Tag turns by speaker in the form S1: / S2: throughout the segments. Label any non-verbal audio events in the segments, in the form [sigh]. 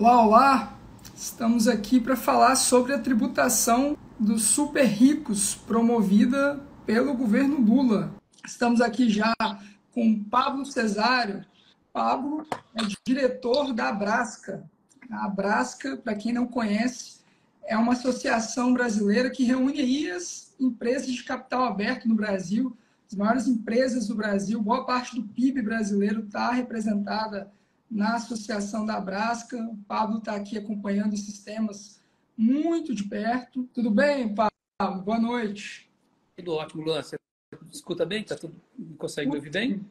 S1: Olá, olá! Estamos aqui para falar sobre a tributação dos super ricos promovida pelo governo Lula. Estamos aqui já com Pablo Cesário. Pablo é diretor da Abrasca. A Abrasca, para quem não conhece, é uma associação brasileira que reúne as empresas de capital aberto no Brasil, as maiores empresas do Brasil, boa parte do PIB brasileiro está representada na associação da Brasca. O Pablo está aqui acompanhando esses temas muito de perto. Tudo bem, Pablo? Boa noite.
S2: Tudo ótimo, Luan. Você escuta bem? Tá tudo... Consegue me ouvir bem?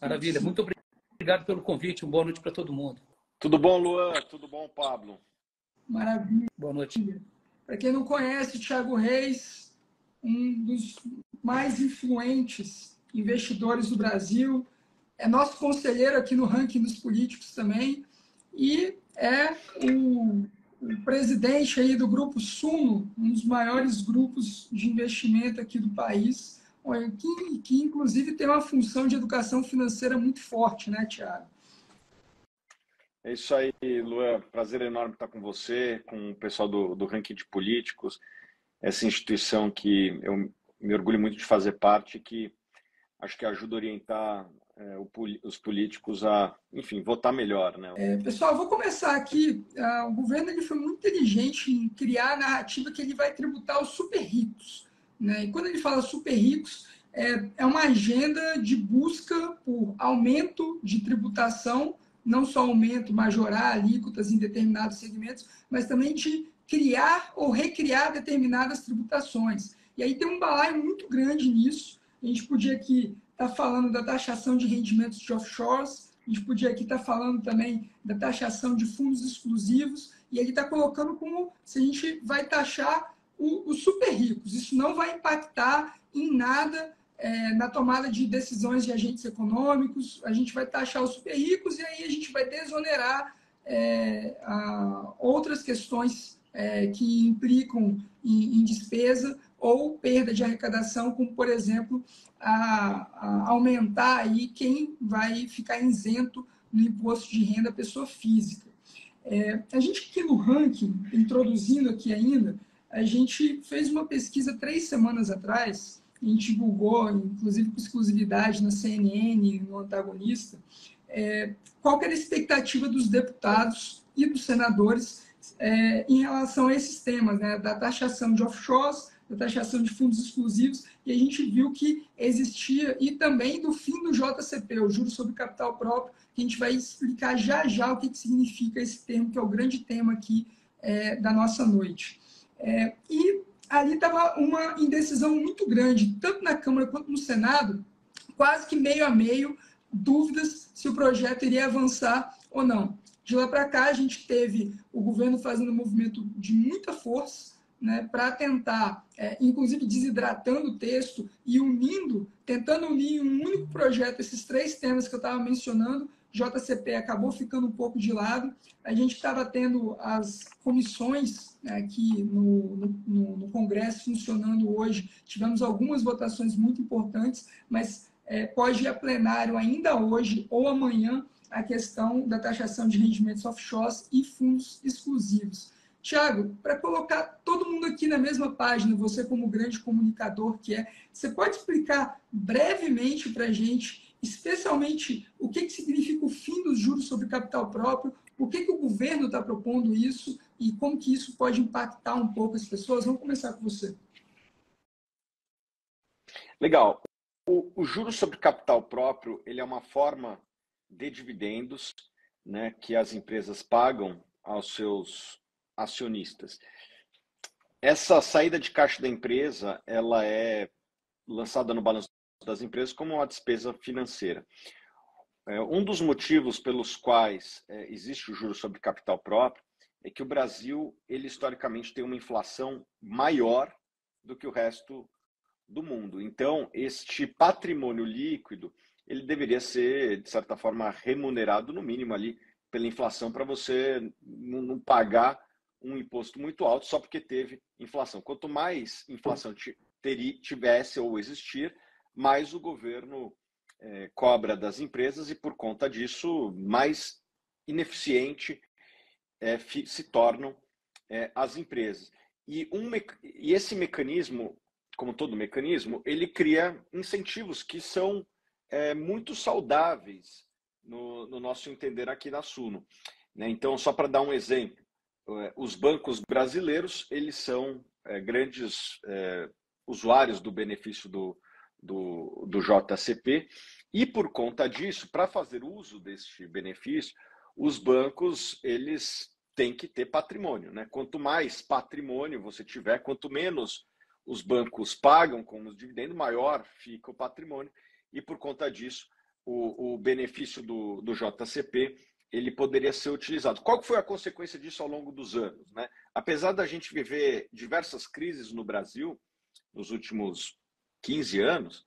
S2: Maravilha. Muito obrigado pelo convite. Uma boa noite para todo mundo.
S3: Tudo bom, Luan? Tudo bom, Pablo?
S1: Maravilha.
S2: Boa noite.
S1: Para quem não conhece, Thiago Reis, um dos mais influentes investidores do Brasil, é nosso conselheiro aqui no ranking dos políticos também e é o, o, presidente aí do grupo Suno, um dos maiores grupos de investimento aqui do país, que, que inclusive tem uma função de educação financeira muito forte, né, Tiago?
S3: É isso aí, Luan. Prazer enorme estar com você, com o pessoal do, do ranking de políticos, essa instituição que eu me orgulho muito de fazer parte, que acho que ajuda a orientar é, o, os políticos a, enfim, votar melhor. Né?
S1: É, pessoal, vou começar aqui. Uh, o governo ele foi muito inteligente em criar a narrativa que ele vai tributar os super ricos. Né? E quando ele fala super ricos, é, é uma agenda de busca por aumento de tributação, não só aumento, majorar alíquotas em determinados segmentos, mas também de criar ou recriar determinadas tributações. E aí tem um balaio muito grande nisso. A gente podia aqui está falando da taxação de rendimentos de offshores, a gente podia aqui estar tá falando também da taxação de fundos exclusivos, e ele está colocando como se a gente vai taxar os super ricos. Isso não vai impactar em nada é, na tomada de decisões de agentes econômicos, a gente vai taxar os super ricos e aí a gente vai desonerar é, outras questões é, que implicam em, em despesa ou perda de arrecadação, como, por exemplo, a, a aumentar aí quem vai ficar isento no imposto de renda pessoa física. É, a gente aqui no ranking, introduzindo aqui ainda, a gente fez uma pesquisa três semanas atrás, a gente divulgou, inclusive com exclusividade na CNN, no Antagonista, é, qual era a expectativa dos deputados e dos senadores é, em relação a esses temas, né, da taxação de offshores, da taxação de fundos exclusivos, e a gente viu que existia, e também do fim do JCP, o Juro sobre Capital Próprio, que a gente vai explicar já já o que, que significa esse termo, que é o grande tema aqui é, da nossa noite. É, e ali estava uma indecisão muito grande, tanto na Câmara quanto no Senado, quase que meio a meio, dúvidas se o projeto iria avançar ou não. De lá para cá, a gente teve o governo fazendo um movimento de muita força, né, para tentar, é, inclusive desidratando o texto e unindo, tentando unir em um único projeto esses três temas que eu estava mencionando. JCP acabou ficando um pouco de lado. A gente estava tendo as comissões né, aqui no, no, no, Congresso funcionando hoje. Tivemos algumas votações muito importantes, mas é, pode ir a plenário ainda hoje ou amanhã a questão da taxação de rendimentos offshore e fundos exclusivos. Tiago, para colocar todo mundo aqui na mesma página, você como grande comunicador que é, você pode explicar brevemente para a gente, especialmente o que, que significa o fim dos juros sobre capital próprio, o que, que o governo está propondo isso e como que isso pode impactar um pouco as pessoas? Vamos começar com você.
S3: Legal. O, o juro sobre capital próprio ele é uma forma de dividendos né, que as empresas pagam aos seus acionistas. Essa saída de caixa da empresa, ela é lançada no balanço das empresas como uma despesa financeira. É, um dos motivos pelos quais é, existe o juro sobre capital próprio é que o Brasil, ele historicamente tem uma inflação maior do que o resto do mundo. Então, este patrimônio líquido, ele deveria ser, de certa forma, remunerado no mínimo ali pela inflação para você não pagar um imposto muito alto só porque teve inflação. Quanto mais inflação tivesse ou existir, mais o governo é, cobra das empresas e, por conta disso, mais ineficiente é, se tornam é, as empresas. E, um, e esse mecanismo, como todo mecanismo, ele cria incentivos que são é, muito saudáveis no, no, nosso entender aqui na Suno. Né? Então, só para dar um exemplo, os bancos brasileiros eles são é, grandes é, usuários do benefício do, do, do JCP e por conta disso, para fazer uso deste benefício, os bancos eles têm que ter patrimônio, né? Quanto mais patrimônio você tiver, quanto menos os bancos pagam com os dividendos, maior fica o patrimônio e por conta disso o, o benefício do, do JCP ele poderia ser utilizado. Qual foi a consequência disso ao longo dos anos? Né? Apesar da gente viver diversas crises no Brasil nos últimos 15 anos,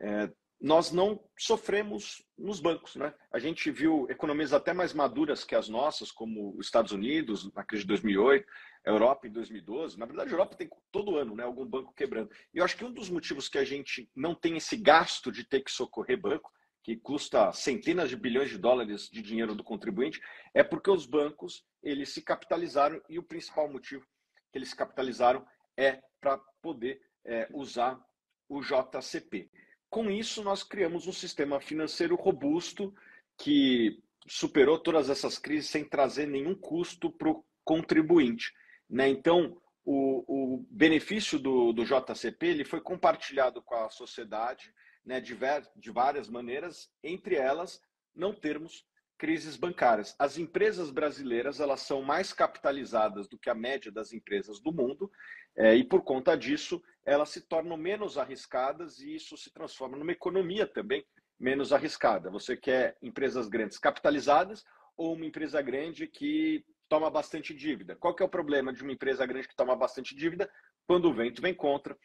S3: é, nós não sofremos nos bancos. Né? A gente viu economias até mais maduras que as nossas, como os Estados Unidos, na crise de 2008, a Europa em 2012. Na verdade, a Europa tem todo ano né, algum banco quebrando. E eu acho que um dos motivos que a gente não tem esse gasto de ter que socorrer banco, que custa centenas de bilhões de dólares de dinheiro do contribuinte, é porque os bancos eles se capitalizaram e o principal motivo que eles se capitalizaram é para poder é, usar o JCP. Com isso, nós criamos um sistema financeiro robusto que superou todas essas crises sem trazer nenhum custo para o contribuinte. Né? Então, o, o benefício do, do, JCP ele foi compartilhado com a sociedade né, de, de várias maneiras, entre elas não termos crises bancárias. As empresas brasileiras elas são mais capitalizadas do que a média das empresas do mundo é, e por conta disso elas se tornam menos arriscadas e isso se transforma numa economia também menos arriscada. Você quer empresas grandes capitalizadas ou uma empresa grande que toma bastante dívida? Qual que é o problema de uma empresa grande que toma bastante dívida? Quando o vento vem contra,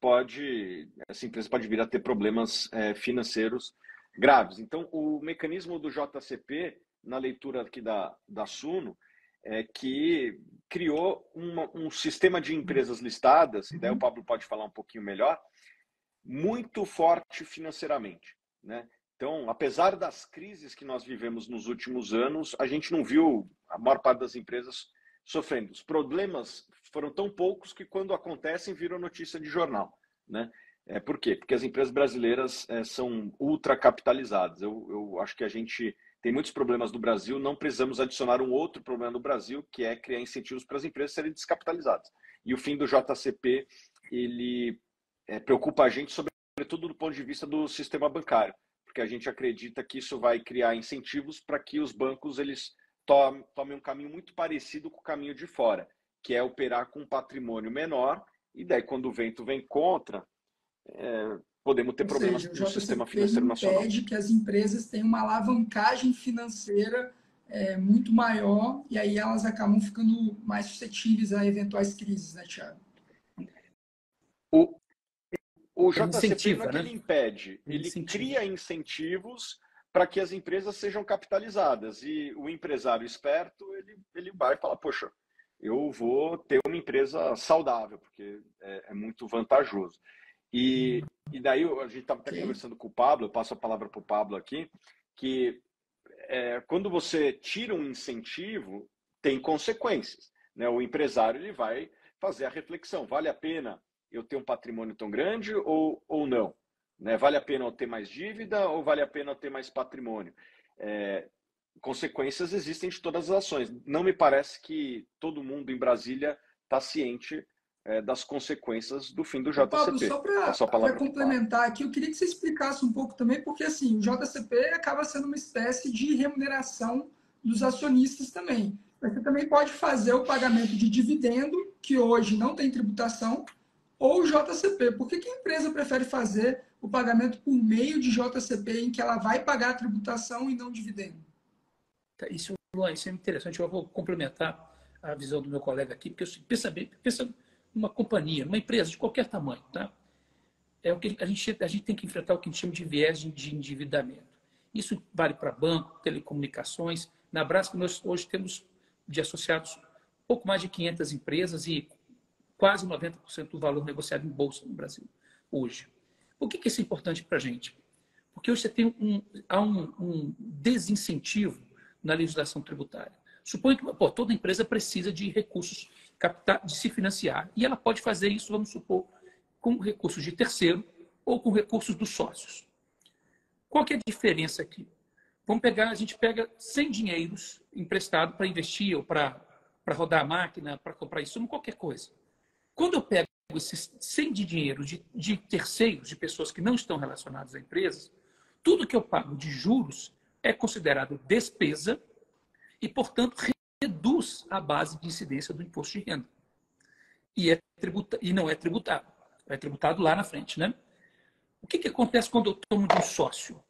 S3: pode essa empresa pode vir a ter problemas é, financeiros graves. Então, o mecanismo do JCP, na leitura aqui da, da Suno, é que criou uma, um sistema de empresas listadas, e daí o uhum. Pablo pode falar um pouquinho melhor, muito forte financeiramente. Né? Então, apesar das crises que nós vivemos nos últimos anos, a gente não viu a maior parte das empresas sofrendo. Os problemas foram tão poucos que, quando acontecem, viram notícia de jornal. Né? É, por quê? Porque as empresas brasileiras é, são ultracapitalizadas. Eu, eu acho que a gente tem muitos problemas no Brasil, não precisamos adicionar um outro problema no Brasil, que é criar incentivos para as empresas serem descapitalizadas. E o fim do JCP, ele é, preocupa a gente, sobretudo do ponto de vista do sistema bancário, porque a gente acredita que isso vai criar incentivos para que os bancos eles tomem, tomem um caminho muito parecido com o caminho de fora, que é operar com um patrimônio menor, e daí quando o vento vem contra, é, podemos ter Ou problemas seja, no sistema financeiro nacional.
S1: impede que as empresas tenham uma alavancagem financeira é, muito maior e aí elas acabam ficando mais suscetíveis a eventuais crises, né, Tiago?
S3: O, o JCP não é que né? ele impede, ele, ele cria incentivos para que as empresas sejam capitalizadas e o empresário esperto ele, ele vai falar, poxa, eu vou ter uma empresa saudável, porque é, é muito vantajoso. E, e daí a gente estava até conversando com o Pablo, eu passo a palavra para o Pablo aqui, que é, quando você tira um incentivo, tem consequências. Né? O empresário ele vai fazer a reflexão: vale a pena eu ter um patrimônio tão grande ou, ou não? Né? Vale a pena eu ter mais dívida ou vale a pena eu ter mais patrimônio? É, consequências existem de todas as ações. Não me parece que todo mundo em Brasília está ciente é, das consequências do fim do JCP. Pablo,
S1: só para complementar aqui, eu queria que você explicasse um pouco também, porque assim, o JCP acaba sendo uma espécie de remuneração dos acionistas também. Você também pode fazer o pagamento de dividendo, que hoje não tem tributação, ou JCP. Por que, que a empresa prefere fazer o pagamento por meio de JCP, em que ela vai pagar a tributação e não dividendo?
S2: Tá, isso, isso é interessante. Eu vou complementar a visão do meu colega aqui, porque pensa bem, pensa uma companhia, uma empresa de qualquer tamanho, tá? É o que a gente, a gente tem que enfrentar o que a gente chama de viés de endividamento. Isso vale para banco, telecomunicações. Na Brasco, nós hoje temos de associados pouco mais de 500 empresas e quase 90% do valor negociado em bolsa no Brasil hoje. Por que, que isso é importante para a gente? Porque hoje você tem um, há um, um desincentivo na legislação tributária. Suponha que pô, toda empresa precisa de recursos captar, de se financiar. E ela pode fazer isso, vamos supor, com recursos de terceiro ou com recursos dos sócios. Qual que é a diferença aqui? Vamos pegar, a gente pega 100 dinheiros emprestado para investir ou para rodar a máquina, para comprar isso, qualquer coisa. Quando eu pego esses 100 de dinheiro de, de terceiros, de pessoas que não estão relacionadas a empresas, tudo que eu pago de juros é considerado despesa e, portanto, reduz a base de incidência do imposto de renda. E, é tributa, e não é tributado. É tributado lá na frente, né? O que, que acontece quando eu tomo de um sócio?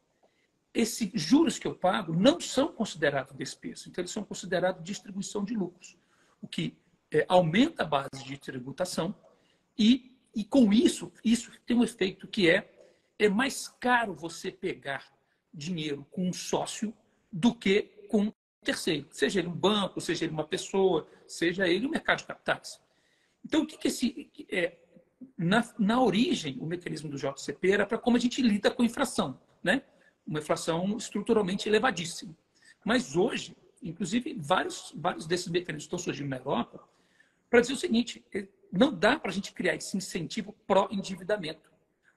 S2: Esses juros que eu pago não são considerados despesa, então eles são considerados distribuição de lucros, o que é, aumenta a base de tributação e, e com isso, isso tem um efeito que é, é mais caro você pegar dinheiro com um sócio do que com um terceiro, seja ele um banco, seja ele uma pessoa, seja ele um mercado de capitais. Então, o que, que esse, é, na, na origem, o mecanismo do JCP era para como a gente lida com inflação, né? Uma inflação estruturalmente elevadíssima. Mas hoje, inclusive, vários, vários desses mecanismos estão surgindo na Europa para dizer o seguinte: eh, não dá para a gente criar esse incentivo pró-endividamento.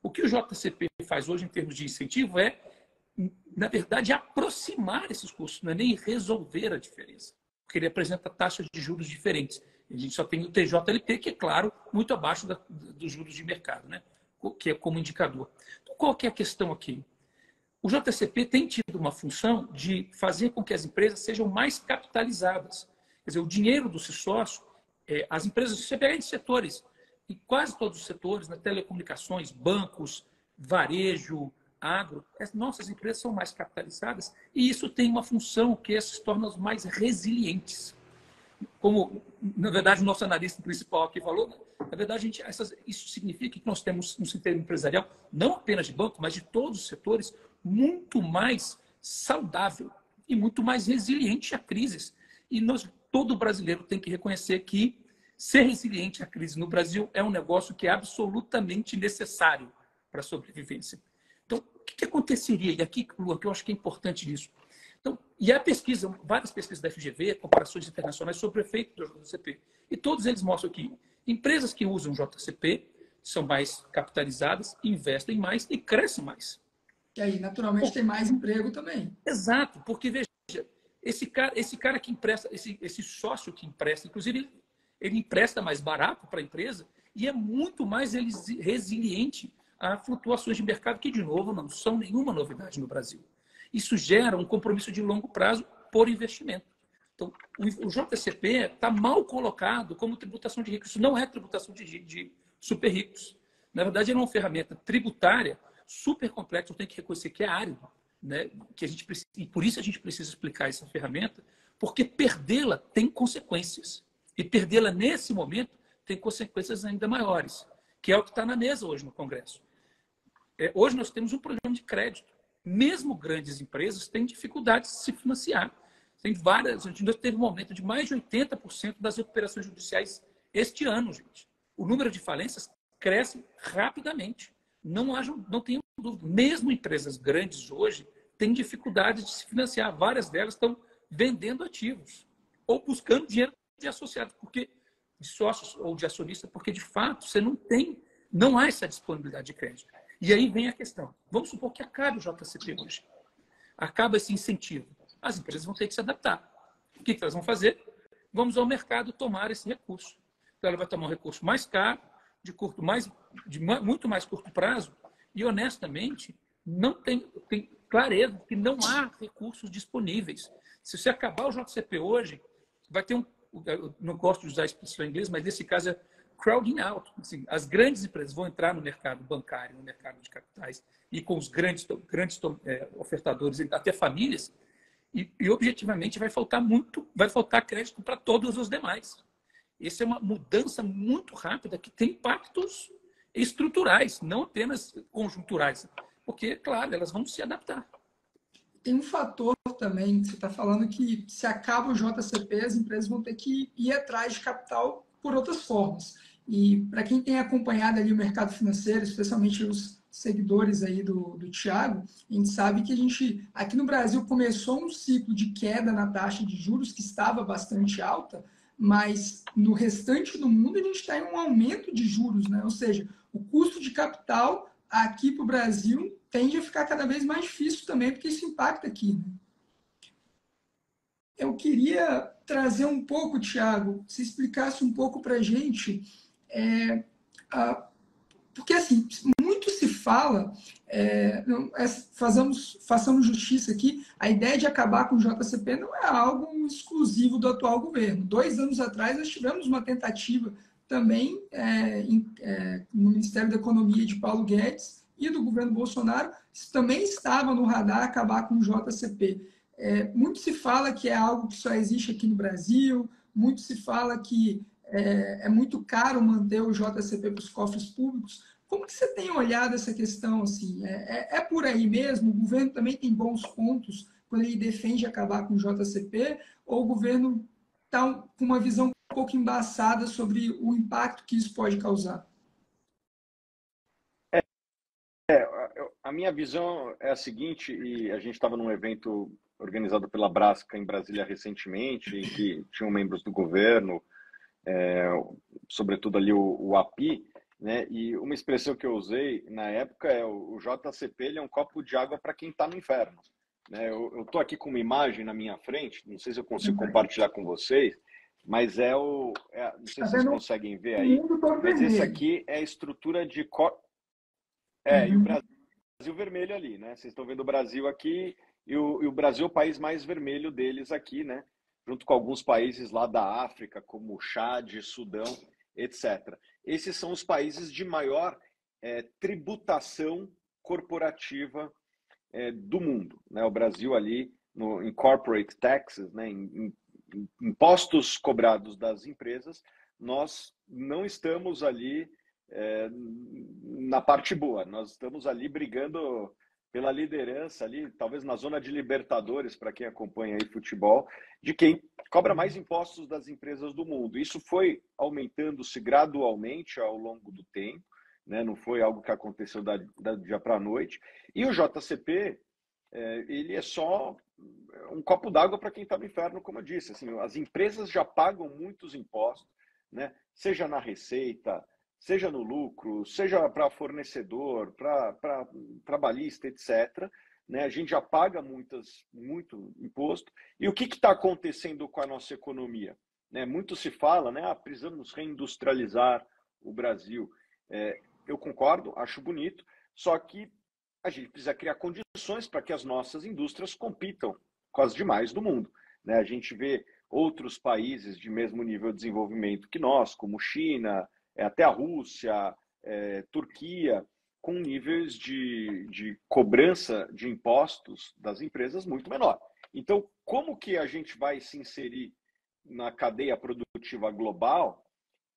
S2: O que o JCP faz hoje em termos de incentivo é, na verdade, aproximar esses custos, não é nem resolver a diferença, porque ele apresenta taxas de juros diferentes. A gente só tem o TJLP, que é, claro, muito abaixo da, dos juros de mercado, né? que é como indicador. Então, qual que é a questão aqui? O JCP tem tido uma função de fazer com que as empresas sejam mais capitalizadas. Quer dizer, o dinheiro do sócio, é, as empresas, você pega em setores, em quase todos os setores, na telecomunicações, bancos, varejo, agro, as nossas empresas são mais capitalizadas e isso tem uma função que essas torna mais resilientes como, na verdade, o nosso analista principal aqui falou, na verdade, gente, essas, isso significa que nós temos um sistema empresarial, não apenas de banco, mas de todos os setores, muito mais saudável e muito mais resiliente a crises. E nós, todo brasileiro tem que reconhecer que ser resiliente à crise no Brasil é um negócio que é absolutamente necessário para a sobrevivência. Então, o que, aconteceria? E aqui, Luan, que eu acho que é importante disso. Então, e a pesquisa, várias pesquisas da FGV, comparações internacionais sobre o efeito do JCP. E todos eles mostram que empresas que usam JCP são mais capitalizadas, investem mais e crescem mais.
S1: E aí, naturalmente, tem mais emprego também.
S2: Exato, porque veja, esse cara, esse cara que empresta, esse, esse sócio que empresta, inclusive, ele, ele empresta mais barato para a empresa e é muito mais resiliente a flutuações de mercado, que, de novo, não são nenhuma novidade no Brasil. Isso gera um compromisso de longo prazo por investimento. Então, o JCP está mal colocado como tributação de ricos. Isso não é tributação de, de super ricos. Na verdade, é uma ferramenta tributária super complexa. Tenho que reconhecer que é árido, né? Que a gente precisa, e por isso a gente precisa explicar essa ferramenta, porque perdê-la tem consequências. E perdê-la nesse momento tem consequências ainda maiores, que é o que está na mesa hoje no Congresso. É, hoje nós temos um programa de crédito mesmo grandes empresas têm dificuldade de se financiar. Tem várias, a gente teve um aumento de mais de 80% das recuperações judiciais este ano, gente. O número de falências cresce rapidamente. Não, haja, não tenho dúvida. Mesmo empresas grandes hoje têm dificuldade de se financiar. Várias delas estão vendendo ativos ou buscando dinheiro de associados, porque de sócios ou de acionistas, porque de fato você não tem, não há essa disponibilidade de crédito. E aí vem a questão. Vamos supor que acabe o JCP hoje. Acaba esse incentivo. As empresas vão ter que se adaptar. O que, elas vão fazer? Vamos ao mercado tomar esse recurso. Então, ela vai tomar um recurso mais caro, de curto mais, de muito mais curto prazo, e honestamente não tem, tem clareza que não há recursos disponíveis. Se você acabar o JCP hoje, vai ter um. Eu não gosto de usar a expressão em inglês, mas nesse caso é crowding out. Assim, as grandes empresas vão entrar no mercado bancário, no mercado de capitais, e com os grandes, grandes é, ofertadores, até famílias, e, e, objetivamente vai faltar muito, vai faltar crédito para todos os demais. Essa é uma mudança muito rápida que tem impactos estruturais, não apenas conjunturais, porque, claro, elas vão se adaptar.
S1: Tem um fator também, você está falando que se acaba o JCP, as empresas vão ter que ir atrás de capital por outras formas. E para quem tem acompanhado ali o mercado financeiro, especialmente os, seguidores aí do, do Tiago, a gente sabe que a gente, aqui no Brasil, começou um ciclo de queda na taxa de juros que estava bastante alta, mas no restante do mundo a gente está em um aumento de juros, né? Ou seja, o custo de capital aqui para o Brasil tende a ficar cada vez mais difícil também, porque isso impacta aqui. Né? Eu queria trazer um pouco, Tiago, se explicasse um pouco para a gente, é, a, porque assim, muito se fala, é, é, fazemos, façamos justiça aqui, a ideia de acabar com o JCP não é algo exclusivo do atual governo. Dois anos atrás nós tivemos uma tentativa também é, em, é, no Ministério da Economia de Paulo Guedes e do governo Bolsonaro, também estava no radar acabar com o JCP. É, muito se fala que é algo que só existe aqui no Brasil, muito se fala que é, é muito caro manter o JCP para os cofres públicos. Como que você tem olhado essa questão? Assim? É, é, é, por aí mesmo? O governo também tem bons pontos quando ele defende acabar com o JCP? Ou o governo está com uma visão um pouco embaçada sobre o impacto que isso pode causar?
S3: É, a minha visão é a seguinte, e a gente estava num evento organizado pela Brasca em Brasília recentemente, em que tinham membros do governo, é, sobretudo ali o, o API, né? E uma expressão que eu usei na época é o, o JCP ele é um copo de água para quem está no inferno. Né? Eu estou aqui com uma imagem na minha frente, não sei se eu consigo uhum. compartilhar com vocês, mas é o. É, não sei tá se vocês conseguem ver aí, mas esse aqui é a estrutura de. Co... É, uhum. e o uhum. Brasil vermelho ali, né? Vocês estão vendo o Brasil aqui, e o, e o Brasil é o país mais vermelho deles aqui, né? junto com alguns países lá da África, como Chad, Sudão, etc. Esses são os países de maior é, tributação corporativa é, do mundo. Né? O Brasil ali no, em corporate taxes, né? em, em, impostos cobrados das empresas, nós não estamos ali é, na parte boa, nós estamos ali brigando pela liderança ali, talvez na zona de Libertadores, para quem acompanha aí futebol, de quem cobra mais impostos das empresas do mundo. Isso foi aumentando-se gradualmente ao longo do tempo, né? não foi algo que aconteceu da, da dia para a noite. E o JCP, é, ele é só um copo d'água para quem está no inferno, como eu disse. Assim, as empresas já pagam muitos impostos, né? seja na receita, seja no lucro, seja para fornecedor, para trabalhista, etc. Né? A gente já paga muitas, muito imposto. E o que está acontecendo com a nossa economia? Né? Muito se fala, né? Ah, precisamos reindustrializar o Brasil. É, eu concordo, acho bonito, só que a gente precisa criar condições para que as nossas indústrias compitam com as demais do mundo. Né? A gente vê outros países de mesmo nível de desenvolvimento que nós, como China, até a Rússia, é, Turquia, com níveis de, de cobrança de impostos das empresas muito menor. Então, como que a gente vai se inserir na cadeia produtiva global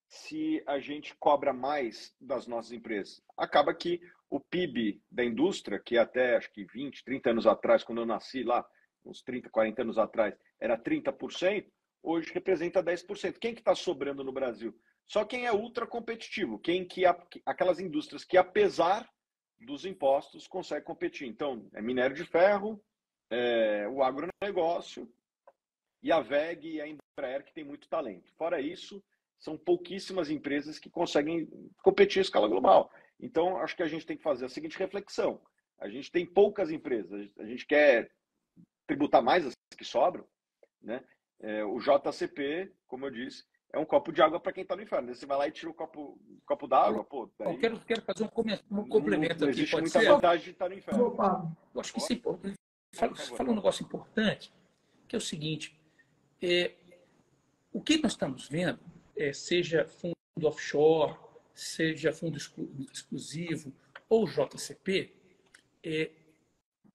S3: se a gente cobra mais das nossas empresas? Acaba que o PIB da indústria, que até acho que 20, 30 anos atrás, quando eu nasci lá, uns 30, 40 anos atrás, era 30%, hoje representa 10%. Quem que está sobrando no Brasil? Só quem é ultra competitivo, quem que aquelas indústrias que apesar dos impostos consegue competir. Então, é minério de ferro, é o agronegócio e a VEG e a Embraer que tem muito talento. Fora isso, são pouquíssimas empresas que conseguem competir em escala global. Então, acho que a gente tem que fazer a seguinte reflexão: a gente tem poucas empresas, a gente quer tributar mais as que sobram, né? É, o JCP, como eu disse, é um copo de água para quem está no inferno. Você vai lá e tira o copo, copo d'água, pô. Daí...
S2: Eu quero, quero fazer um, um complemento não, não
S3: aqui.
S2: Pode
S3: muita
S2: ser?
S3: vantagem de estar no inferno.
S2: Eu acho que sim. Fala, fala um negócio importante, que é o seguinte: é, o que nós estamos vendo, é, seja fundo offshore, seja fundo exclu, exclusivo ou JCP, é,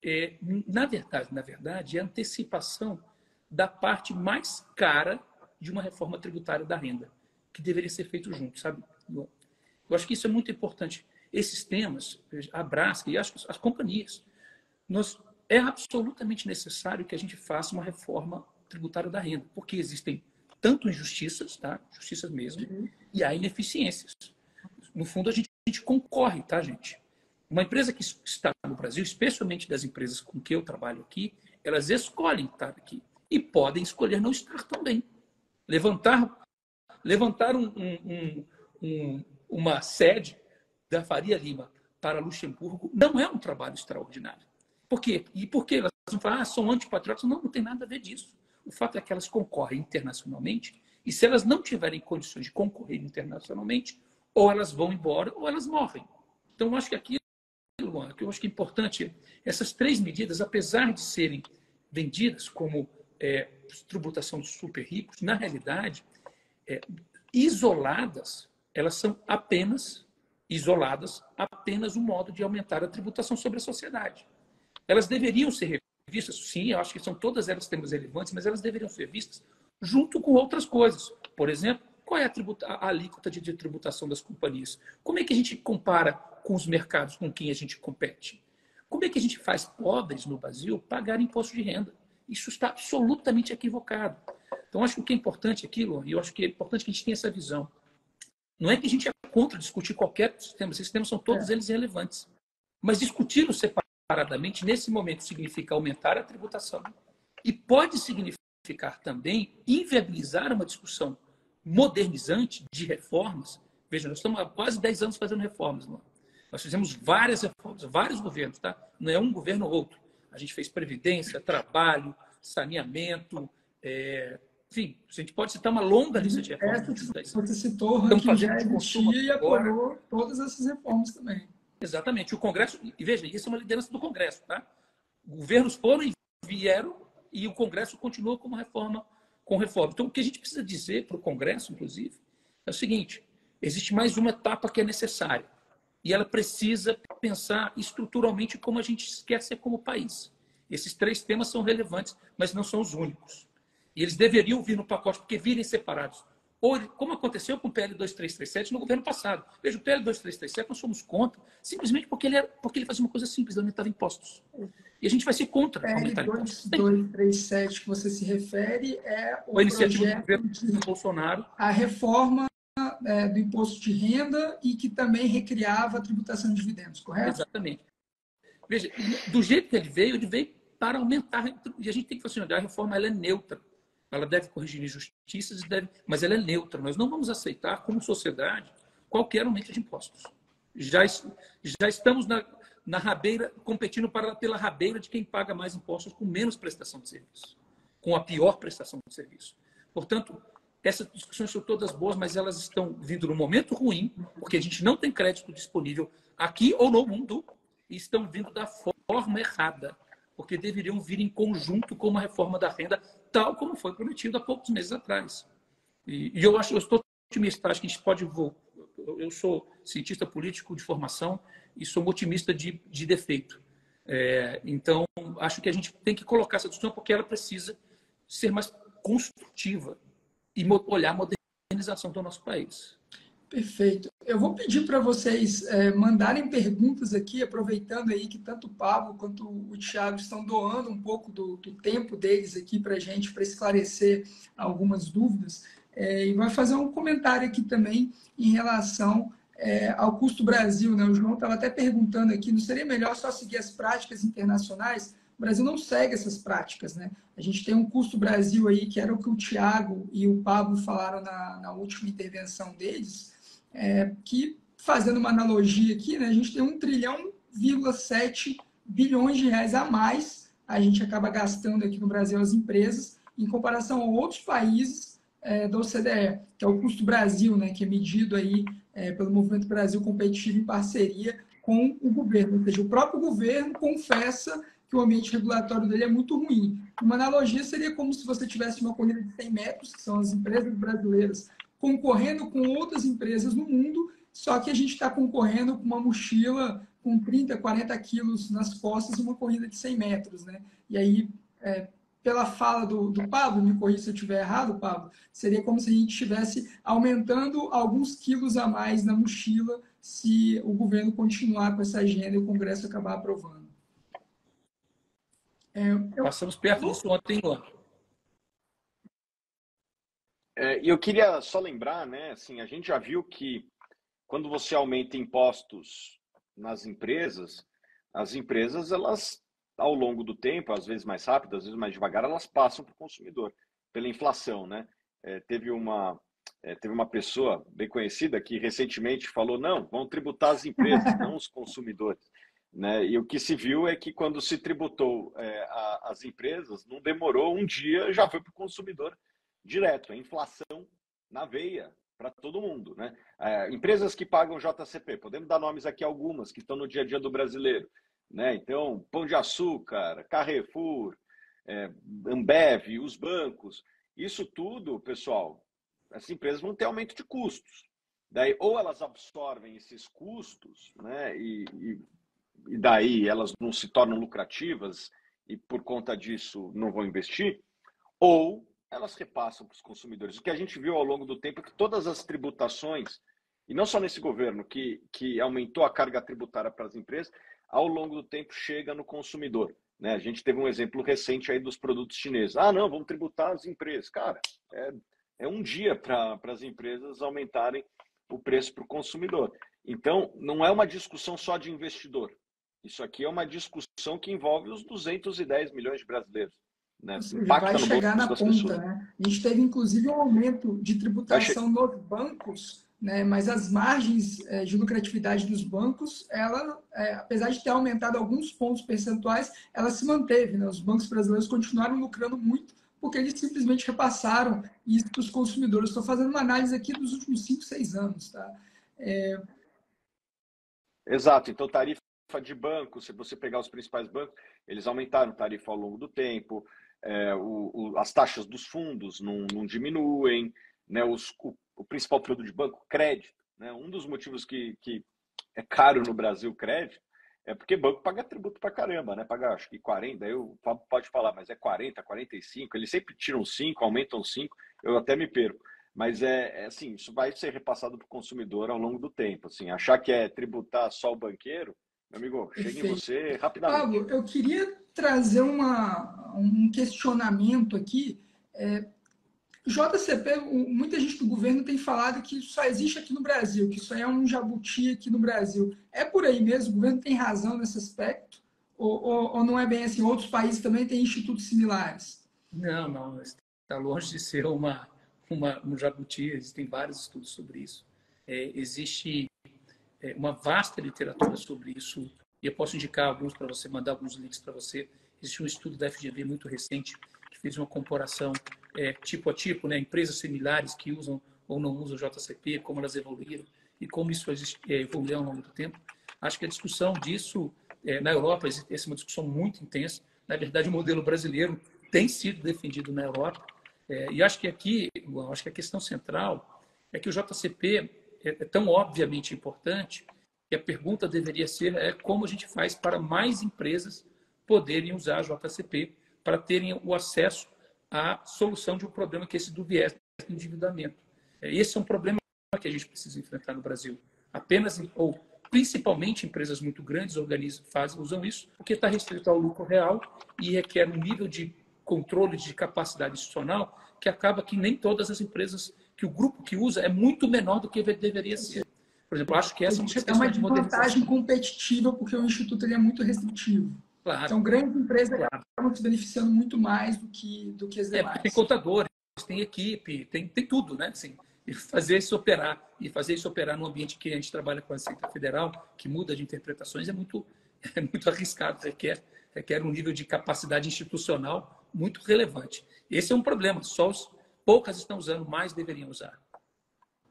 S2: é, na verdade, na verdade, é antecipação da parte mais cara de uma reforma tributária da renda, que deveria ser feito junto, sabe? Eu acho que isso é muito importante. Esses temas, a Brasca e as, as companhias, nós, é absolutamente necessário que a gente faça uma reforma tributária da renda, porque existem tanto injustiças, tá? Justiças mesmo, uhum. e há ineficiências. No fundo, a gente, a gente concorre, tá, gente? Uma empresa que está no Brasil, especialmente das empresas com que eu trabalho aqui, elas escolhem estar aqui e podem escolher não estar também. Levantar, levantar um, um, um, uma sede da Faria Lima para Luxemburgo não é um trabalho extraordinário. Por quê? E por que elas vão falar, ah, são antipatriotas? Não, não tem nada a ver disso. O fato é que elas concorrem internacionalmente e se elas não tiverem condições de concorrer internacionalmente, ou elas vão embora ou elas morrem. Então, eu acho que aqui Luan, que eu acho que é importante, essas três medidas, apesar de serem vendidas como é, tributação dos super ricos, na realidade, é, isoladas, elas são apenas, isoladas, apenas um modo de aumentar a tributação sobre a sociedade. Elas deveriam ser revistas, sim, eu acho que são todas elas temas relevantes, mas elas deveriam ser vistas junto com outras coisas. Por exemplo, qual é a, tributa, a alíquota de, tributação das companhias? Como é que a gente compara com os mercados com quem a gente compete? Como é que a gente faz pobres no Brasil pagar imposto de renda? Isso está absolutamente equivocado. Então, acho que o que é importante aqui, e eu acho que é importante que a gente tenha essa visão. Não é que a gente é contra discutir qualquer sistema, esses sistemas são todos é. eles relevantes. Mas discuti-los separadamente, nesse momento, significa aumentar a tributação e pode significar também inviabilizar uma discussão modernizante de reformas. Veja, nós estamos há quase 10 anos fazendo reformas. Não? Nós fizemos várias reformas, vários governos, tá? Não é um governo ou outro. A gente fez previdência, trabalho, saneamento, é... enfim, a gente pode citar uma longa lista de reformas.
S1: Essa você citou, o ranking já existia e apoiou todas essas reformas também.
S2: Exatamente. O Congresso, e veja, isso é uma liderança do Congresso, tá? Governos foram e vieram e o Congresso continuou com uma reforma, com reforma. Então, o que a gente precisa dizer para o Congresso, inclusive, é o seguinte: existe mais uma etapa que é necessária e ela precisa pensar estruturalmente como a gente quer ser como país. Esses três temas são relevantes, mas não são os únicos. E eles deveriam vir no pacote, porque virem separados. Ou, como aconteceu com o PL 2337 no governo passado. Veja, o PL 2337 nós somos contra, simplesmente porque ele, era, porque ele fazia uma coisa simples, aumentar impostos. E a gente vai ser contra
S1: PL aumentar 2, impostos. O PL 2337 que você se refere é o,
S2: a iniciativa do governo de Bolsonaro.
S1: A reforma é, do imposto de renda e que também recriava a tributação de dividendos, correto?
S2: Exatamente. Veja, do jeito que ele veio, ele veio para aumentar, e a gente tem que fazer assim, a reforma ela é neutra. Ela deve corrigir injustiças, deve, mas ela é neutra. Nós não vamos aceitar, como sociedade, qualquer aumento de impostos. Já, já estamos na, na rabeira, competindo para, pela rabeira de quem paga mais impostos com menos prestação de serviço, com a pior prestação de serviço. Portanto, essas discussões são todas boas, mas elas estão vindo num momento ruim, porque a gente não tem crédito disponível aqui ou no mundo, e estão vindo da forma errada, porque deveriam vir em conjunto com uma reforma da renda, tal como foi prometido há poucos meses atrás. E, e eu acho, eu estou otimista, acho que a gente pode. Eu sou cientista político de formação e sou otimista de, de defeito. É, então, acho que a gente tem que colocar essa discussão porque ela precisa ser mais construtiva e olhar a modernização do nosso país.
S1: Perfeito. Eu vou pedir para vocês é, mandarem perguntas aqui, aproveitando aí que tanto o Pablo quanto o Thiago estão doando um pouco do, do tempo deles aqui para a gente, para esclarecer algumas dúvidas. É, e vai fazer um comentário aqui também em relação é, ao custo Brasil. Né? O João estava até perguntando aqui, não seria melhor só seguir as práticas internacionais? O Brasil não segue essas práticas, né? A gente tem um custo Brasil aí, que era o que o Tiago e o Pablo falaram na, na última intervenção deles, é, que, fazendo uma analogia aqui, né, a gente tem um trilhão, sete bilhões de reais a mais, a gente acaba gastando aqui no Brasil as empresas, em comparação a outros países é, da OCDE, que é o custo Brasil, né, que é medido aí é, pelo Movimento Brasil Competitivo em parceria com o governo. Ou seja, o próprio governo confessa que o ambiente regulatório dele é muito ruim. Uma analogia seria como se você tivesse uma corrida de 100 metros, que são as empresas brasileiras, concorrendo com outras empresas no mundo, só que a gente está concorrendo com uma mochila com 30, 40 quilos nas costas e uma corrida de 100 metros. Né? E aí, é, pela fala do, do Pablo, me corrija se eu estiver errado, Pablo, seria como se a gente estivesse aumentando alguns quilos a mais na mochila se o governo continuar com essa agenda e o Congresso acabar aprovando.
S2: É, eu... Passamos perto disso ontem, Luan.
S3: É, eu queria só lembrar, né, assim, a gente já viu que quando você aumenta impostos nas empresas, as empresas, elas, ao longo do tempo, às vezes mais rápido, às vezes mais devagar, elas passam para o consumidor, pela inflação, né? É, teve uma é, teve uma pessoa bem conhecida que recentemente falou não, vão tributar as empresas, [laughs] não os consumidores. Né? E o que se viu é que quando se tributou é, a, as empresas, não demorou um dia, já foi para o consumidor direto. A inflação na veia para todo mundo. Né? É, empresas que pagam JCP, podemos dar nomes aqui algumas que estão no dia a dia do brasileiro. Né? Então, Pão de Açúcar, Carrefour, é, Ambev, os bancos. Isso tudo, pessoal, as empresas vão ter aumento de custos. Daí, ou elas absorvem esses custos, né, e, e, e daí elas não se tornam lucrativas e por conta disso não vão investir, ou elas repassam para os consumidores. O que a gente viu ao longo do tempo é que todas as tributações, e não só nesse governo que, que aumentou a carga tributária para as empresas, ao longo do tempo chega no consumidor. Né? A gente teve um exemplo recente aí dos produtos chineses. Ah, não, vamos tributar as empresas. Cara, é é um dia para as empresas aumentarem o preço para o consumidor. Então, não é uma discussão só de investidor. Isso aqui é uma discussão que envolve os 210 milhões de brasileiros. Né?
S1: Vai chegar na ponta. Né? A gente teve, inclusive, um aumento de tributação nos bancos, né? mas as margens é, de lucratividade dos bancos, ela, é, apesar de ter aumentado alguns pontos percentuais, ela se manteve. Né? Os bancos brasileiros continuaram lucrando muito porque eles simplesmente repassaram isso para os consumidores. Estou fazendo uma análise aqui dos últimos 5, 6 anos. Tá? É...
S3: Exato. Então, tarifa de banco, se você pegar os principais bancos, eles aumentaram tarifa ao longo do tempo, é, o, o, as taxas dos fundos não, não diminuem, né, os, o, o, principal produto de banco, crédito. Né, um dos motivos que, que é caro no Brasil crédito é porque banco paga tributo pra caramba, né? Paga acho que 40, daí o Fábio pode falar, mas é 40, 45, eles sempre tiram 5, aumentam 5, eu até me perco. Mas é, é assim, isso vai ser repassado para o consumidor ao longo do tempo. Assim, achar que é tributar só o banqueiro, meu amigo, chega em você rapidamente.
S1: Pablo, eu queria trazer uma, um questionamento aqui. É, JCP, muita gente do governo tem falado que só existe aqui no Brasil, que isso é um jabuti aqui no Brasil. É por aí mesmo? O governo tem razão nesse aspecto? Ou, ou, ou não é bem assim? Outros países também têm institutos similares?
S2: Não, não. Está longe de ser uma, uma, um jabuti. Existem vários estudos sobre isso. É, existe uma vasta literatura sobre isso. E eu posso indicar alguns para você, mandar alguns links para você. Existe um estudo da FGV muito recente que fez uma comparação é, tipo a tipo, né, empresas similares que usam ou não usam o JCP, como elas evoluíram e como isso é, evoluiu ao longo do tempo. Acho que a discussão disso é, na Europa é uma discussão muito intensa. Na verdade, o modelo brasileiro tem sido defendido na Europa. É, e acho que aqui, acho que a questão central é que o JCP é, é tão obviamente importante que a pergunta deveria ser é como a gente faz para mais empresas poderem usar o JCP para terem o acesso a solução de um problema que é esse do viés do endividamento. É, esse é um problema que a gente precisa enfrentar no Brasil. Apenas ou principalmente empresas muito grandes organizam, fazem, usam isso, porque está restrito ao lucro real e requer um nível de controle de capacidade institucional que acaba que nem todas as empresas, que o grupo que usa é muito menor do que deveria ser. Por exemplo, acho que essa
S1: é uma desvantagem competitiva porque o instituto ele é muito restritivo. Claro. Então, grandes empresas claro. acabam se beneficiando muito mais do que, do que as é, demais.
S2: É, tem contadores, tem equipe, tem, tem tudo, né? Assim, e fazer isso operar, e fazer isso operar no ambiente que a gente trabalha com a Receita Federal, que muda de interpretações, é muito, [laughs] é muito arriscado, requer, requer um nível de capacidade institucional muito relevante. Esse é um problema, só os, poucas estão usando, mais deveriam usar.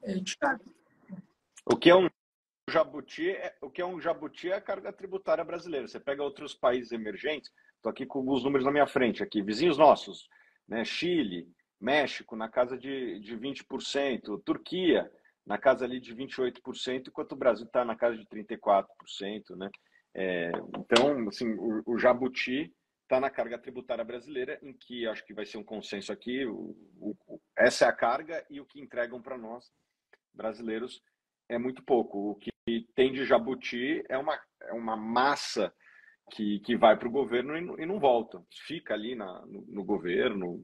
S3: É, o que é um jabuti, é, o que é um jabuti é a carga tributária brasileira. Você pega outros países emergentes, estou aqui com alguns números na minha frente, aqui, vizinhos nossos, né? Chile, México, na casa de, de 20%, Turquia, na casa ali de 28%, enquanto o Brasil está na casa de 34%, né? É, então, assim, o, o jabuti está na carga tributária brasileira, em que acho que vai ser um consenso aqui, o, o, essa é a carga e o que entregam para nós, brasileiros, é muito pouco. O que tem de jabuti é uma, é uma massa que, que vai para o governo e não, e não, volta. Fica ali na, no, no governo,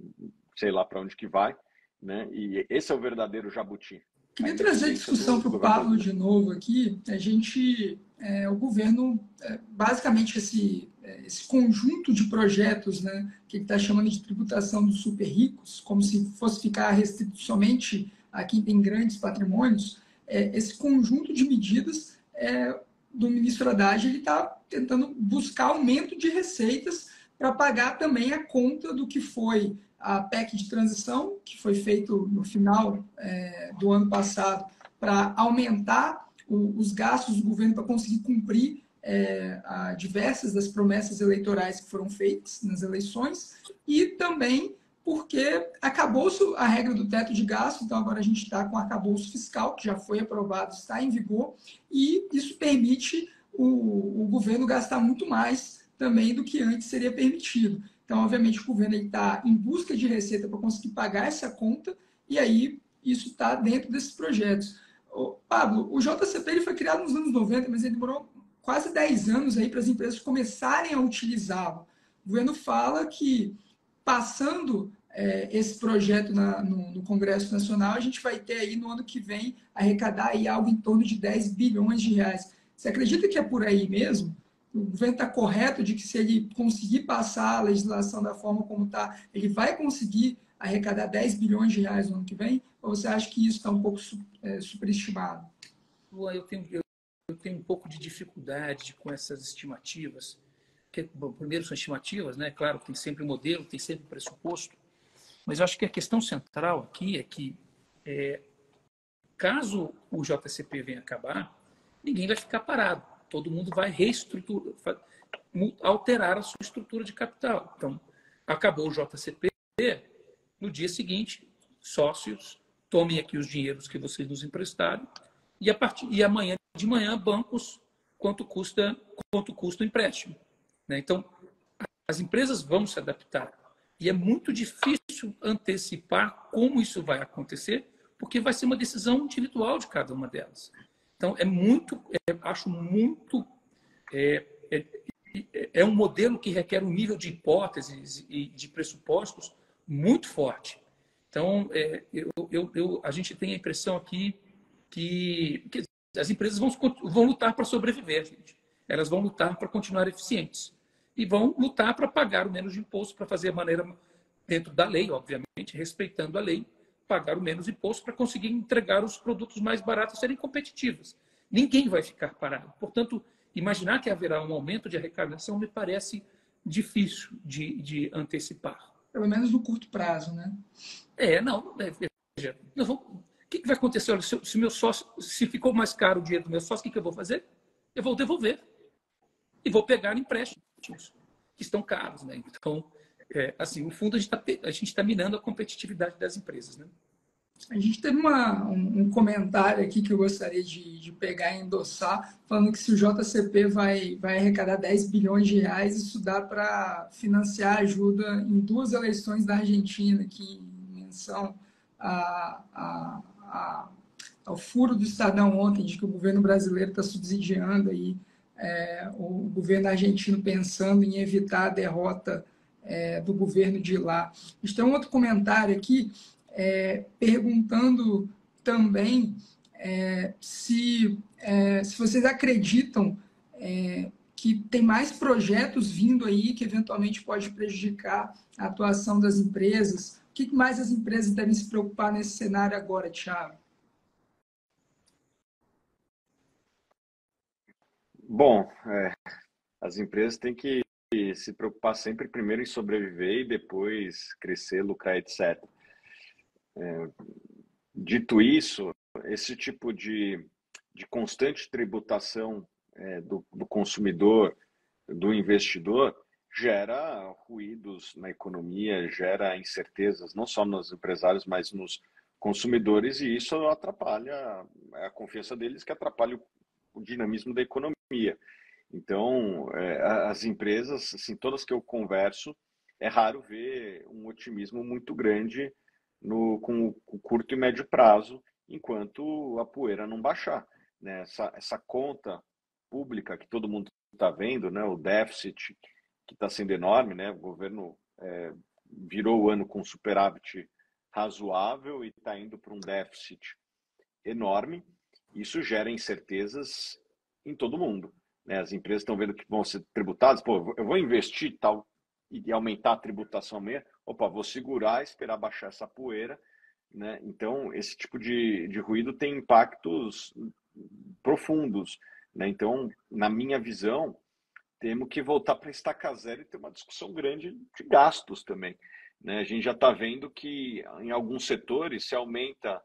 S3: sei lá para onde que vai. Né? E esse é o verdadeiro jabuti.
S1: Queria trazer a discussão para o Pablo de novo aqui. A gente, é, o governo, é, basicamente esse, esse conjunto de projetos, né, que ele está chamando de tributação dos super ricos, como se fosse ficar restrito somente a quem tem grandes patrimônios, é, esse conjunto de medidas é, do ministro Haddad ele está tentando buscar aumento de receitas para pagar também a conta do que foi a PEC de transição, que foi feito no final é, do ano passado, para aumentar o, os gastos do governo para conseguir cumprir é, diversas das promessas eleitorais que foram feitas nas eleições, e também porque acabou a regra do teto de gasto, então agora a gente está com arcabouço fiscal, que já foi aprovado, está em vigor, e isso permite o, o governo gastar muito mais também do que antes seria permitido. Então, obviamente, o governo está em busca de receita para conseguir pagar essa conta, e aí isso está dentro desses projetos. Pablo, o JCP ele foi criado nos anos 90, mas ele demorou quase 10 anos aí para as empresas começarem a utilizá-lo. O governo fala que, passando é, esse projeto na, no, no, Congresso Nacional, a gente vai ter aí no ano que vem arrecadar aí algo em torno de 10 bilhões de reais. Você acredita que é por aí mesmo? o governo está correto de que se ele conseguir passar a legislação da forma como está, ele vai conseguir arrecadar 10 bilhões de reais no ano que vem? Ou você acha que isso está um pouco é, superestimado?
S2: Eu tenho, eu tenho um pouco de dificuldade com essas estimativas. Que, bom, primeiro são estimativas, né? Claro, tem sempre modelo, tem sempre pressuposto. Mas eu acho que a questão central aqui é que, é, caso o JCP venha acabar, ninguém vai ficar parado todo mundo vai reestruturar, alterar a sua estrutura de capital. Então, acabou o JCP, no dia seguinte, sócios, tomem aqui os dinheiros que vocês nos emprestaram e, a partir, e amanhã de manhã, bancos, quanto custa, quanto custa o empréstimo. Né? Então, as empresas vão se adaptar. E é muito difícil antecipar como isso vai acontecer, porque vai ser uma decisão individual de cada uma delas. Então, é muito, é, acho muito. É, é, é, um modelo que requer um nível de hipóteses e de pressupostos muito forte. Então, é, eu, eu, eu, a gente tem a impressão aqui que, que as empresas vão, vão lutar para sobreviver, gente. Elas vão lutar para continuar eficientes. E vão lutar para pagar o menos de imposto, para fazer a maneira dentro da lei, obviamente, respeitando a lei, pagar o menos imposto para conseguir entregar os produtos mais baratos serem competitivos. Ninguém vai ficar parado. Portanto, imaginar que haverá um aumento de arrecadação me parece difícil de, de antecipar.
S1: Pelo menos no curto prazo, né?
S2: É, não. É, veja, vou, o que, que vai acontecer? Olha, se, se, meu sócio, se ficou mais caro o dinheiro do meu sócio, o que, que eu vou fazer? Eu vou devolver. E vou pegar empréstimos que estão caros, né? Então, é, assim, no fundo, a gente está tá minando a competitividade das empresas. Né?
S1: A gente teve uma, um, um, comentário aqui que eu gostaria de, de, pegar e endossar, falando que se o JCP vai, vai arrecadar 10 bilhões de reais, isso dá para financiar ajuda em duas eleições da Argentina, aqui em menção a, a, ao furo do Estadão ontem, de que o governo brasileiro está subsidiando aí, é, o governo argentino pensando em evitar a derrota é, do governo de lá. Gente tem um outro comentário aqui é, perguntando também é, se, é, se vocês acreditam é, que tem mais projetos vindo aí que eventualmente pode prejudicar a atuação das empresas. O que mais as empresas devem se preocupar nesse cenário agora, Thiago?
S3: Bom, é, as empresas têm que se preocupar sempre primeiro em sobreviver e depois crescer, lucrar, etc. É, dito isso, esse tipo de, de constante tributação é, do, do consumidor, do investidor, gera ruídos na economia, gera incertezas, não só nos empresários, mas nos consumidores, e isso atrapalha a confiança deles, que atrapalha o, o dinamismo da economia. Então, é, as empresas, assim, todas que eu converso, é raro ver um otimismo muito grande no, com o curto e médio prazo, enquanto a poeira não baixar. Né? Essa, essa conta pública que todo mundo está vendo, né? o déficit que está sendo enorme, né? o governo é, virou o ano com superávit razoável e está indo para um déficit enorme. Isso gera incertezas em todo mundo. Né? As empresas estão vendo que vão ser tributadas. Pô, eu vou investir tal e aumentar a tributação meia. Opa, vou segurar, esperar baixar essa poeira. Né? Então, esse tipo de, de ruído tem impactos profundos. Né? Então, na minha visão, temos que voltar para estacar zero e ter uma discussão grande de gastos também. Né? A gente já está vendo que em alguns setores se aumenta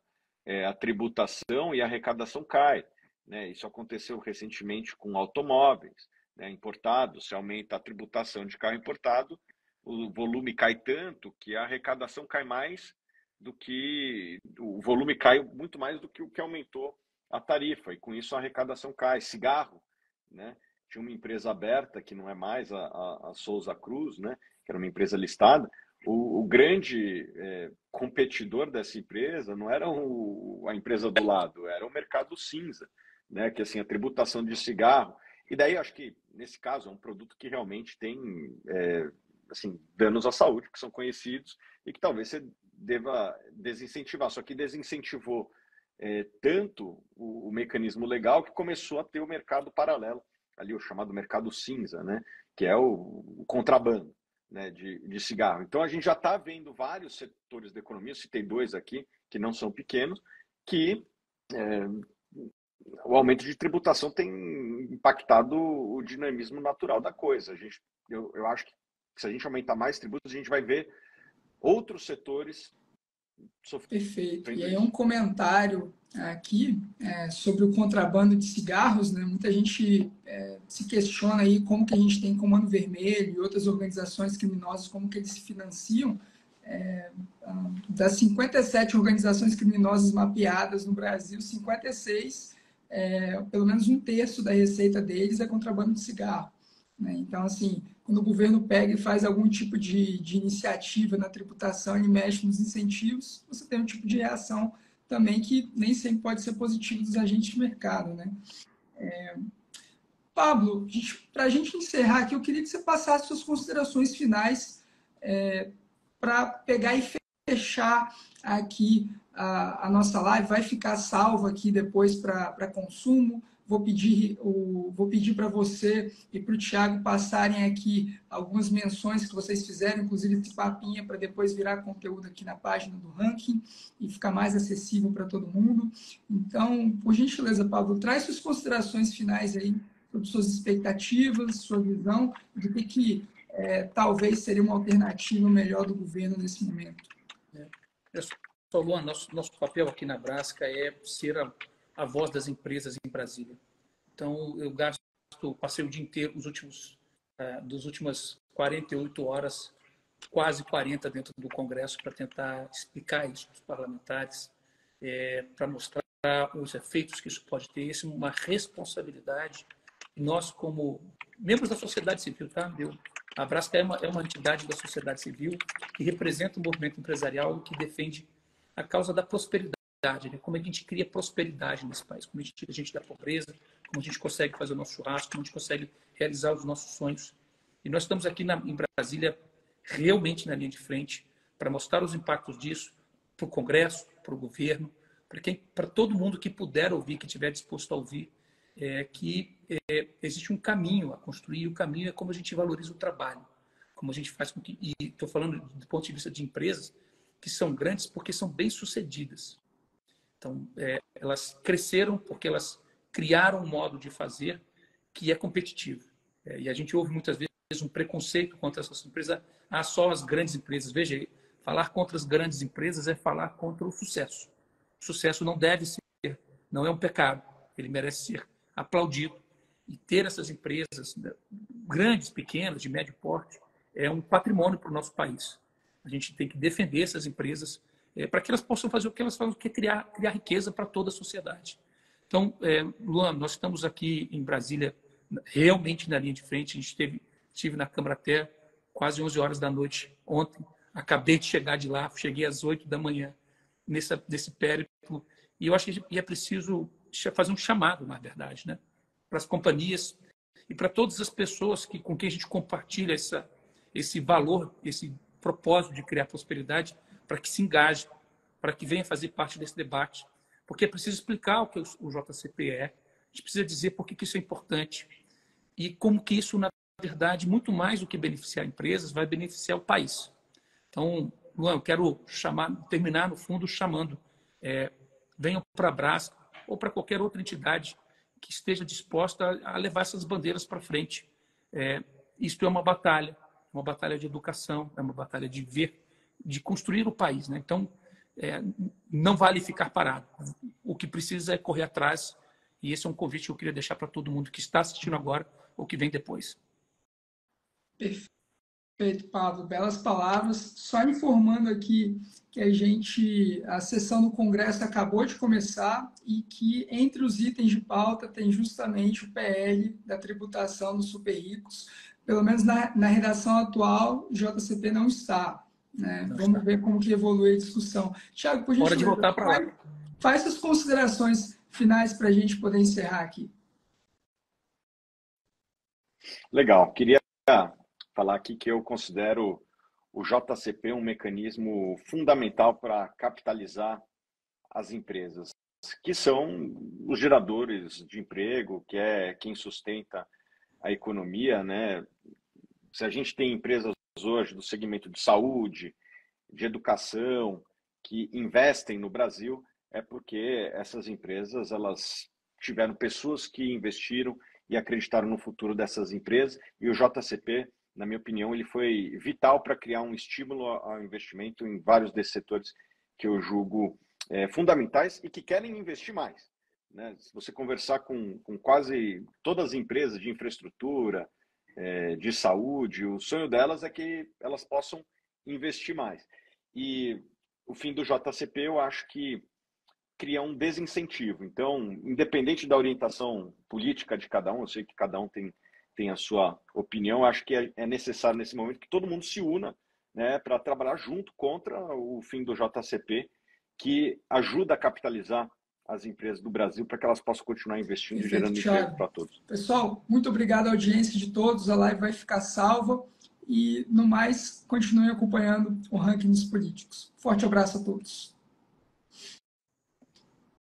S3: é, a tributação e a arrecadação cai. Né? Isso aconteceu recentemente com automóveis né, importados, se aumenta a tributação de carro importado, o volume cai tanto que a arrecadação cai mais do que o volume cai muito mais do que o que aumentou a tarifa e com isso a arrecadação cai. Cigarro, né? Tinha uma empresa aberta que não é mais a, a, a Souza Cruz, né? Que era uma empresa listada. O, o grande é, competidor dessa empresa não era o, a empresa do lado, era o mercado cinza, né? Que assim a tributação de cigarro. E daí acho que nesse caso é um produto que realmente tem é, assim danos à saúde que são conhecidos e que talvez você deva desincentivar. Só que desincentivou é, tanto o, o, mecanismo legal que começou a ter o mercado paralelo, ali o chamado mercado cinza, né? que é o, o contrabando né? de, de cigarro. Então a gente já está vendo vários setores da economia, citei dois aqui, que não são pequenos, que é, o aumento de tributação tem impactado o dinamismo natural da coisa. A gente, eu, eu acho que se a gente aumentar mais tributos, a gente vai ver outros setores
S1: Perfeito. E aí um comentário aqui é, sobre o contrabando de cigarros, né? Muita gente é, se questiona aí como que a gente tem Comando Vermelho e outras organizações criminosas, como que eles se financiam. É, das 57 organizações criminosas mapeadas no Brasil, 56, é, pelo menos um terço da receita deles é contrabando de cigarro. Né? Então, assim, quando o governo pega e faz algum tipo de, de iniciativa na tributação e mexe nos incentivos, você tem um tipo de reação também que nem sempre pode ser positivo dos agentes de mercado. Né? É... Pablo, para a gente encerrar aqui, eu queria que você passasse suas considerações finais é, para pegar e fechar aqui a, a, nossa live. Vai ficar salvo aqui depois para consumo vou pedir, o, vou pedir para você e para o Tiago passarem aqui algumas menções que vocês fizeram, inclusive esse papinha, para depois virar conteúdo aqui na página do ranking e ficar mais acessível para todo mundo. Então, por gentileza, Pablo, traz suas considerações finais aí sobre suas expectativas, sua visão do que, que é, talvez seria uma alternativa melhor do governo nesse momento.
S2: É. Só, Luan, nosso, nosso papel aqui na Brasca é ser a a voz das empresas em Brasília. Então, eu gasto, passei o dia inteiro, nos últimos, uh, das últimas 48 horas, quase 40 dentro do Congresso, para tentar explicar isso para os parlamentares, é, para mostrar os efeitos que isso pode ter. Isso é uma responsabilidade. Nós, como membros da sociedade civil, tá? Eu, a Brasca é uma, é uma entidade da sociedade civil que representa o movimento empresarial que defende a causa da prosperidade né? como a gente cria prosperidade nesse país, como a gente tira a gente da pobreza, como a gente consegue fazer o nosso churrasco, como a gente consegue realizar os nossos sonhos. E nós estamos aqui na, em Brasília realmente na linha de frente para mostrar os impactos disso para o Congresso, para o governo, para para todo mundo que puder ouvir, que estiver disposto a ouvir, é, que é, existe um caminho a construir. O caminho é como a gente valoriza o trabalho, como a gente faz com que. E estou falando do ponto de vista de empresas que são grandes porque são bem sucedidas. Então, é, elas cresceram porque elas criaram um modo de fazer que é competitivo. É, e a gente ouve muitas vezes um preconceito contra essas empresas. Ah, só as grandes empresas. Veja, falar contra as grandes empresas é falar contra o sucesso. O sucesso não deve ser, não é um pecado. Ele merece ser aplaudido. E ter essas empresas, né, grandes, pequenas, de médio porte, é um patrimônio para o nosso país. A gente tem que defender essas empresas é, para que elas possam fazer o que elas fazem, que é criar, criar riqueza para toda a sociedade. Então, é, Luan, nós estamos aqui em Brasília, realmente na linha de frente. A gente esteve, estive na Câmara até quase 11 horas da noite ontem. Acabei de chegar de lá, cheguei às 8 da manhã nessa, nesse périplo. E eu acho que é preciso fazer um chamado, na verdade, né? para as companhias e para todas as pessoas que, com quem a gente compartilha essa, esse valor, esse propósito de criar prosperidade, para que se engaje, para que venha fazer parte desse debate, porque é preciso explicar o que o JCP é, a gente precisa dizer por que isso é importante e como que isso, na verdade, muito mais do que beneficiar empresas, vai beneficiar o país. Então, Luan, eu quero chamar, terminar no fundo chamando, é, venham para a Brasco ou para qualquer outra entidade que esteja disposta a levar essas bandeiras para frente. É, isto é uma batalha, uma batalha de educação, é uma batalha de ver, de construir o país. Né? Então, é, não vale ficar parado. O que precisa é correr atrás, e esse é um convite que eu queria deixar para todo mundo que está assistindo agora ou que vem depois.
S1: Perfeito, Pablo. Belas palavras. Só informando aqui que a gente, a sessão do Congresso acabou de começar e que entre os itens de pauta tem justamente o PL da tributação dos super ricos. Pelo menos na, na redação atual, o JCP não está. Né? Não Vamos ver como que evolui a discussão. Tiago, por
S2: Hora de voltar para lá.
S1: Faz as considerações finais para a gente poder encerrar aqui.
S3: Legal. Queria falar aqui que eu considero o JCP um mecanismo fundamental para capitalizar as empresas, que são os geradores de emprego, que é quem sustenta a economia, né? Se a gente tem empresas hoje do segmento de saúde, de educação, que investem no Brasil, é porque essas empresas elas tiveram pessoas que investiram e acreditaram no futuro dessas empresas e o JCP na minha opinião, ele foi vital para criar um estímulo ao investimento em vários desses setores que eu julgo é, fundamentais e que querem investir mais. Né? Se você conversar com, com quase todas as empresas de infraestrutura, é, de saúde, o sonho delas é que elas possam investir mais. E o fim do JCP, eu acho que cria um desincentivo. Então, independente da orientação política de cada um, eu sei que cada um tem tem a sua opinião. Acho que é, é necessário nesse momento que todo mundo se una né, para trabalhar junto contra o fim do JCP, que ajuda a capitalizar as empresas do Brasil para que elas possam continuar investindo Perfeito, e gerando emprego para todos.
S1: Pessoal, muito obrigado à audiência de todos. A live vai ficar salva. E, no mais, continuem acompanhando o ranking dos políticos. Forte abraço a todos.